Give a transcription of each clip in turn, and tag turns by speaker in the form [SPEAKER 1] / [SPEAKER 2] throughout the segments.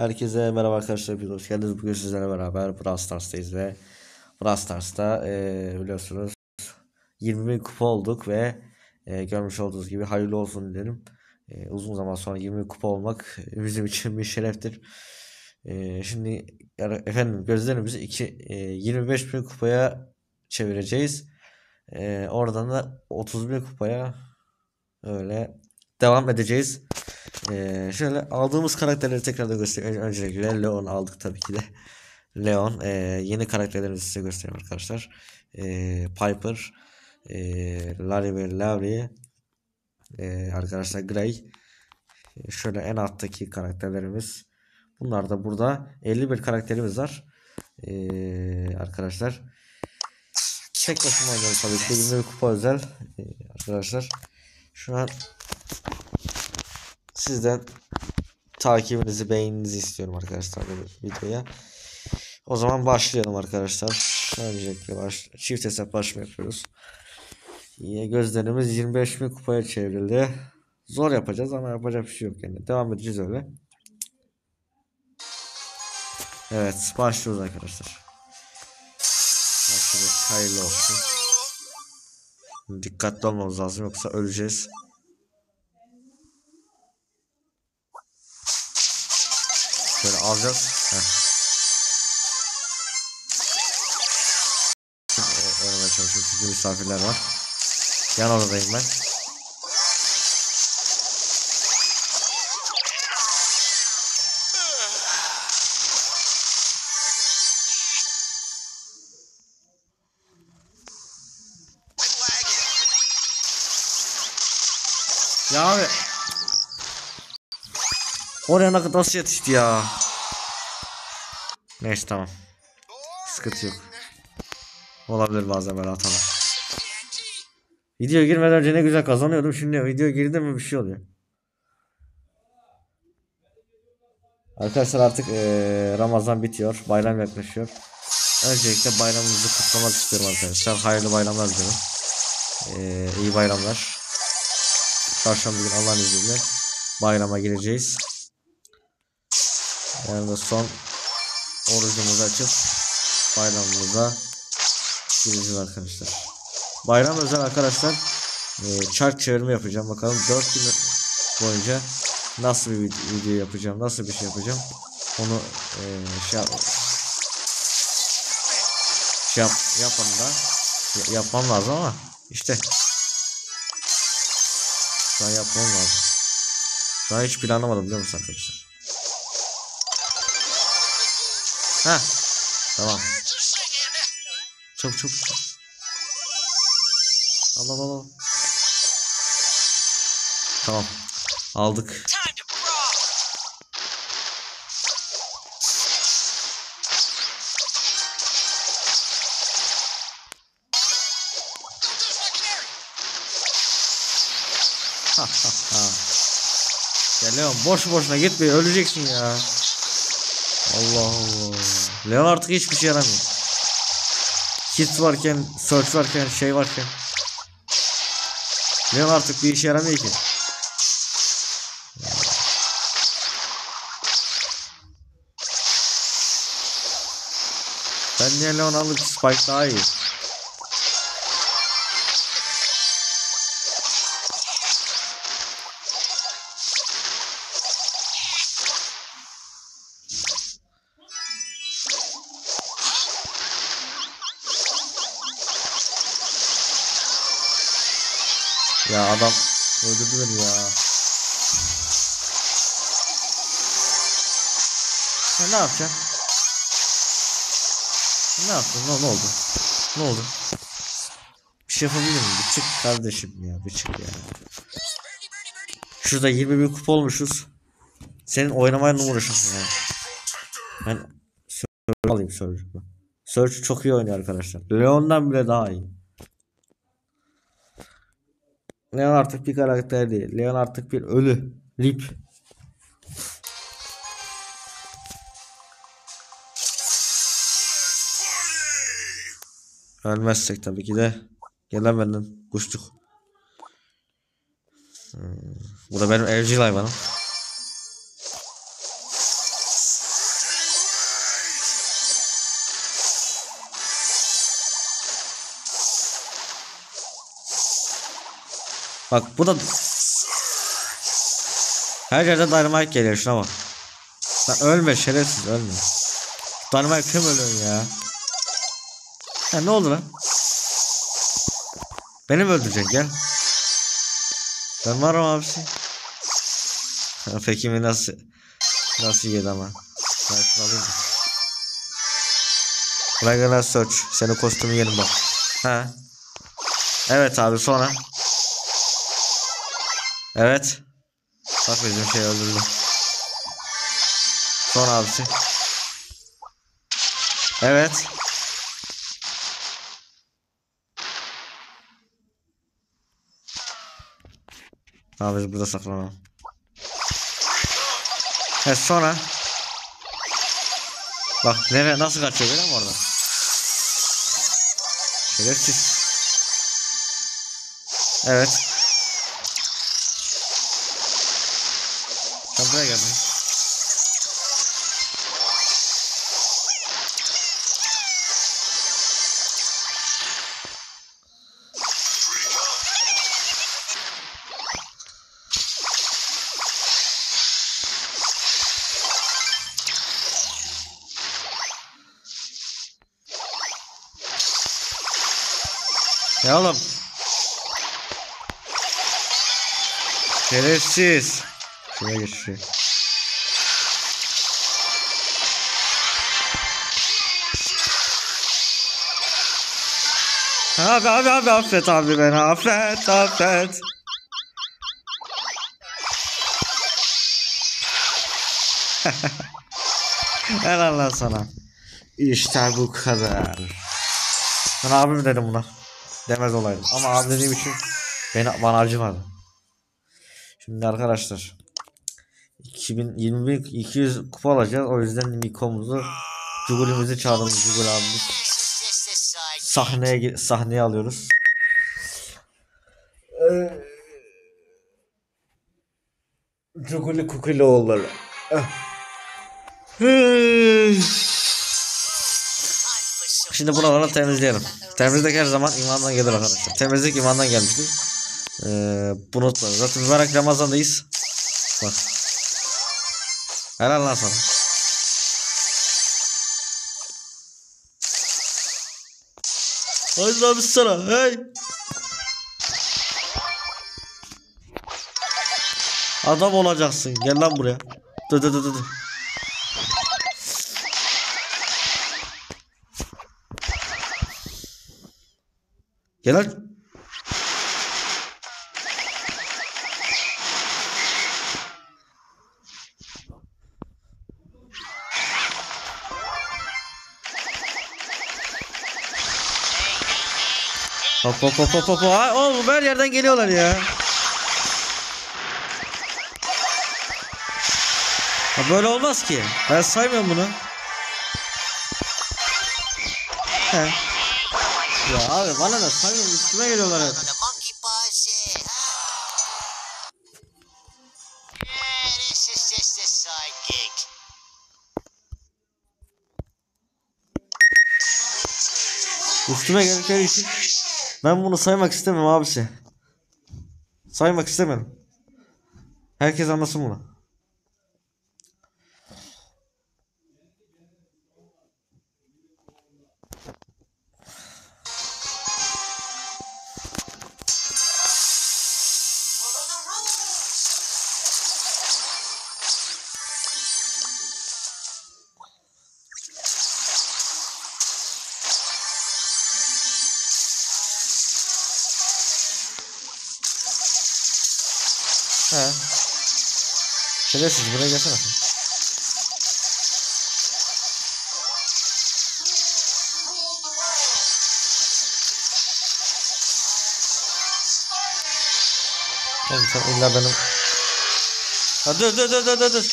[SPEAKER 1] Herkese merhaba arkadaşlar. Hepiniz hoş geldiniz. Bugün sizlerle beraber Brawl Stars'tayız ve Brawl Stars'ta eee, biliyorsunuz 20 bin kupa olduk ve eee, görmüş olduğunuz gibi hayırlı olsun dilerim. Eee, uzun zaman sonra 20 bin kupa olmak bizim için bir şereftir. Eee, şimdi efendim gözlerimizi iki, eee, 25 bin kupaya çevireceğiz. Eee, oradan da 30 bin kupaya öyle devam edeceğiz. Ee, şöyle aldığımız karakterleri tekrar da göstereyim. Ön- Öncelikle Leon aldık tabii ki de. Leon. ee, yeni karakterlerimizi size göstereyim arkadaşlar. Ee, Piper. ee, Larry ve Larry. ee, arkadaşlar Gray. Ee, Şöyle en alttaki karakterlerimiz. Bunlar da burada 51 karakterimiz var. Ee, arkadaşlar. Tek başıma oynuyorum tabii ki. 20 kupa özel. Ee, arkadaşlar. Şu an sizden takibinizi, beğeninizi istiyorum arkadaşlar bu videoya. O zaman başlayalım arkadaşlar. Öncelikle baş, çift hesaplaşma yapıyoruz. Gözlerimiz 25 bin kupaya çevrildi. Zor yapacağız ama yapacak bir şey yok yani. Devam edeceğiz öyle. Evet başlıyoruz arkadaşlar. Başladık. Hayırlı olsun. Dikkatli olmamız lazım yoksa öleceğiz. Şöyle alacağız. Heh. Şimdi oynamaya çalışıyorum çünkü misafirler var. Yan odadayım ben. Ya abi. Oraya nasıl yetişti ya? Neyse tamam. Sıkıntı yok. Olabilir bazen böyle hatalar. Video girmeden önce ne güzel kazanıyordum. Şimdi video girdi mi bir şey oluyor. Arkadaşlar artık eee, Ramazan bitiyor. Bayram yaklaşıyor. Öncelikle bayramımızı kutlamak istiyorum arkadaşlar. Hayırlı bayramlar dilerim. Eee iyi bayramlar. Çarşamba günü Allah'ın izniyle bayrama gireceğiz. Yani da son orucumuzu açıp bayramımıza gireceğiz arkadaşlar. Bayram özel arkadaşlar e, çark çevirme yapacağım. Bakalım 4 gün boyunca nasıl bir vid- video yapacağım, nasıl bir şey yapacağım. Onu e, şey, yap, şey yap, yapın da ya- yapmam lazım ama işte şu an yapmam lazım. Şu an hiç planlamadım biliyor musun arkadaşlar? Ha. Tamam. Çabuk çabuk. çabuk. Al al al. al. Tamam. Aldık. Ya Leon boş boşuna gitme öleceksin ya. Allah Allah. Leon artık hiçbir şey yaramıyor. Kit varken, search varken, şey varken. Leon artık bir işe yaramıyor ki. Ben niye Leon alıp Spike daha iyi. Ya adam öldürdü beni ya. Sen ne yapacaksın? Ne yaptın? Ne, ne oldu? Ne oldu? Bir şey yapabilir miyim? Bir çık kardeşim ya. Bir çık ya. Şurada 21 kupa olmuşuz. Senin oynamayla uğraşıyorsun ya. Ben Search alayım Search'u. Search çok iyi oynuyor arkadaşlar. Leon'dan bile daha iyi. Leon artık bir karakter değil. Leon artık bir ölü. Rip. Ölmezsek tabii ki de. Gel lan benden. Kuşçuk. Hmm. Bu da benim evcil hayvanım. Bak bu da her yerde dynamite geliyor şuna bak. Lan ölme şerefsiz ölme. Dynamite kim ölüyorsun ya? Ha ne oldu lan? Beni mi öldüreceksin gel. Ben varım abisi. Peki mi nasıl nasıl yedi ama. Da. Regular search. Senin kostümü yerim bak. Ha. Evet abi sonra. Evet. Bak bizim şey öldürdü. Sonra abisi. Evet. Abi biz burada saklanalım. Evet sonra. Bak nereye nasıl kaçıyor görüyor musun orada? Şerefsiz. Evet. Buraya gel. lan. Ya oğlum. Şerefsiz. Şuraya geç şuraya. Abi abi abi affet abi beni affet affet. Helal lan sana. İşte bu kadar. Ben abim dedim buna. Demez olaydım. Ama abi dediğim için beni, bana acımadı. Şimdi arkadaşlar 2021 200 kupa alacağız. O yüzden Miko'muzu Cugul'ümüzü çağırdığımız Cugul abimiz sahneye sahneye alıyoruz. Cuguli Kukuli oğulları.
[SPEAKER 2] some
[SPEAKER 1] Şimdi buraları temizleyelim. Temizlik her zaman imandan gelir arkadaşlar. Temizlik imandan gelmiştir. Ee, bunu unutmayın. Zaten mübarek Ramazan'dayız. Bak. Helal lan sana. Haydi abi sana. Hey. Adam olacaksın. Gel lan buraya. Dı dı dı dı. Gel lan. Hop hop hop hop. Ay, oğlum her yerden geliyorlar ya. Ha, böyle olmaz ki. Ben saymıyorum bunu. He. Ya abi bana da saymıyorum üstüme geliyorlar hep. Üstüme geldikleri için ben bunu saymak istemem abisi. Saymak istemem. Herkes anlasın bunu. He. Şerefsiz buraya gelsene. sen. Oğlum sen illa benim... Ha dur dur dur dur dur.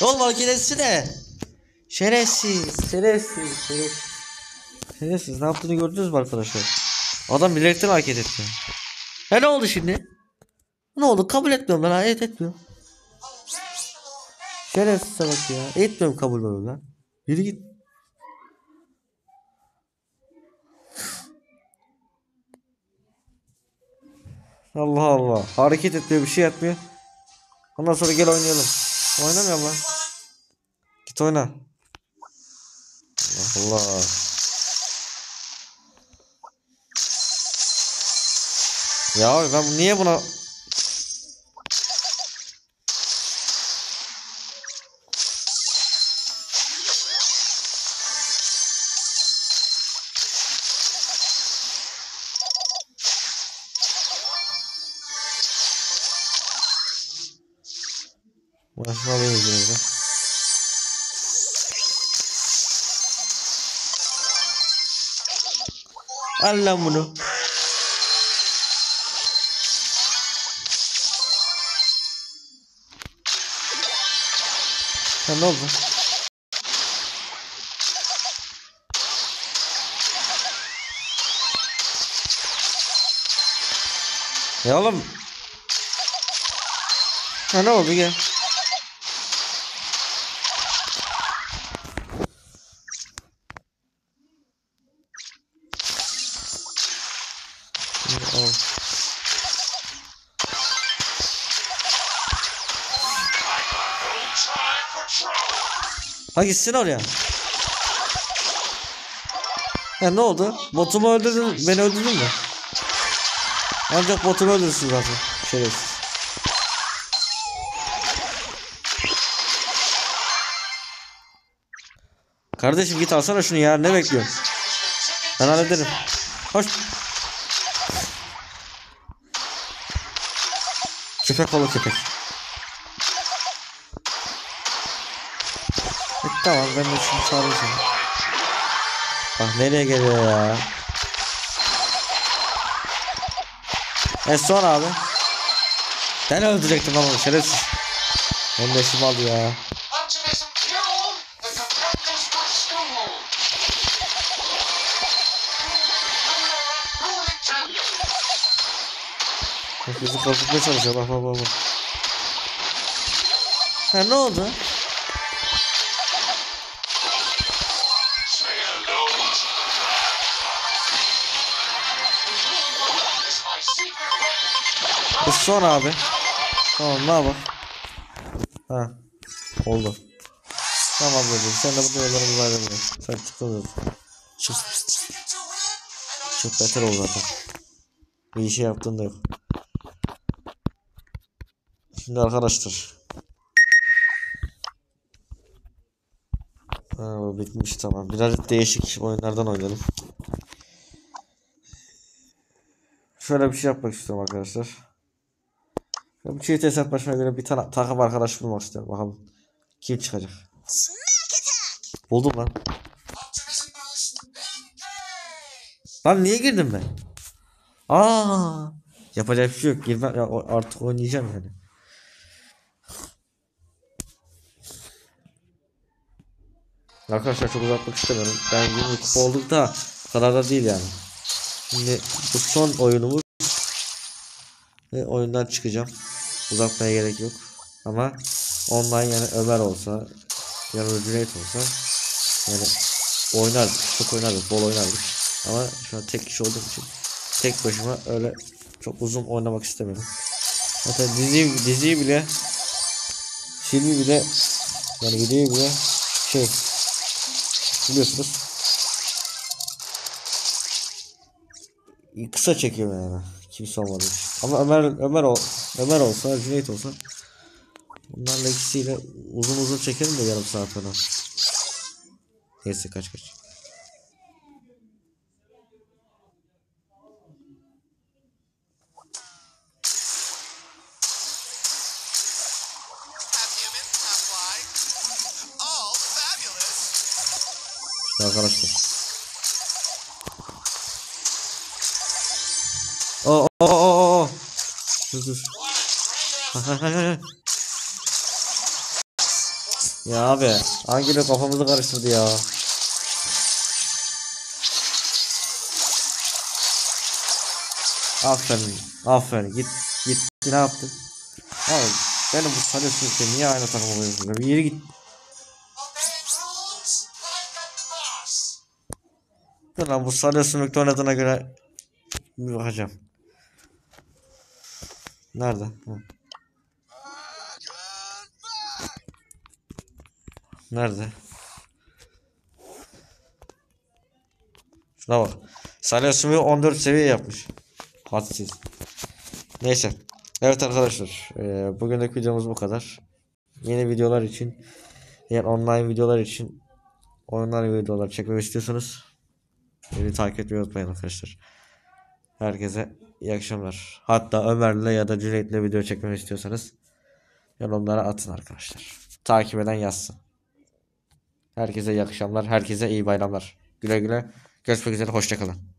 [SPEAKER 1] Oğlum hareket etsene. Şerefsiz, şerefsiz, şerefsiz. Şerefsiz ne yaptığını gördünüz mü arkadaşlar? Adam bilerekten hareket etti. He ne oldu şimdi? Ne oldu? Kabul etmiyorum ha, Evet etmiyorum. Şerefsiz bak ya. Etmiyorum kabul ben lan. Yürü git. Allah Allah. Hareket etmiyor bir şey yapmıyor. Ondan sonra gel oynayalım. Oynamıyorum lan. Git oyna. Allah Allah. Ya ben niye buna Al lan bunu. Ya ne oldu? Ya oğlum. Ha ne oldu gel. Ha gitsin oraya. Ya ne oldu? Botumu öldürdün, beni öldürdün mü? Ancak botumu öldürsün zaten. Şerefsiz. Kardeşim git alsana şunu ya. Ne bekliyorsun? Ben hallederim. Hoş. Köpek balı köpek. Tamam ben de çağırayım seni. Bak nereye geliyor ya. E son abi. Ben öldürecektim ama şerefsiz. Benim de işim aldı ya. Bizi korkutmaya çalışıyor bak bak. bak. Ha ne oldu?
[SPEAKER 2] Weapon.
[SPEAKER 1] Bu son abi. Tamam ne yapalım? Ha. Oldu. Tamam dedim. Sen de burada yollarımızı ayrılmıyor. Sen zaten. Çık. Çok beter oldu zaten. Bir şey yaptığın da yok. Şimdi arkadaşlar. Ha, bu bitmiş tamam. Biraz değişik oyunlardan oynayalım. Şöyle bir şey yapmak istiyorum arkadaşlar. Bu çift hesaplaşmaya göre bir tane takım arkadaş bulmak istiyorum. Bakalım kim çıkacak. Buldum lan. Lan niye girdim ben? Aa, yapacak bir şey yok. Girmem ya, artık oynayacağım yani. Arkadaşlar çok uzatmak istemiyorum. Ben 20 kupa olduk da kadar da değil yani. Şimdi bu son oyunumuz ve oyundan çıkacağım. Uzatmaya gerek yok. Ama online yani Ömer olsa yanında Cüneyt olsa yani oynardık. Çok oynardık. Bol oynardık. Ama şu an tek kişi olduğum için tek başıma öyle çok uzun oynamak istemiyorum. Zaten dizi diziyi bile filmi bile yani videoyu bile şey biliyorsunuz kısa çekiyorum yani kimse olmadığı için. Ama Ömer Ömer ol, Ömer olsa Cüneyt olsa bunlarla ikisiyle uzun uzun çekerim de yarım saat falan. Neyse kaç kaç. Arkadaşlar. O o o o. Dur dur. Ya abi hangileri kafamızı karıştırdı ya. Aferin, aferin. Git, git. Ne yaptın? Abi benim bu sanıyorsun niye aynı takım oluyorsun? Bir yere git. Dur lan bu Salya Sümük'te oynadığına göre bir bakacağım. Nerede? Ha. Nerede? Şuna bak. Salih Sumi'yi 14 seviye yapmış. Hadsiz. Neyse. Evet arkadaşlar. eee bugünlük videomuz bu kadar. Yeni videolar için yani online videolar için oyunlar videolar çekmemi istiyorsanız beni takip etmeyi unutmayın arkadaşlar. Herkese iyi akşamlar. Hatta Ömer'le ya da Cüneyt'le video çekmemi istiyorsanız yorumlara atın arkadaşlar. Takip eden yazsın. Herkese iyi akşamlar. Herkese iyi bayramlar. Güle güle. Görüşmek üzere. Hoşçakalın.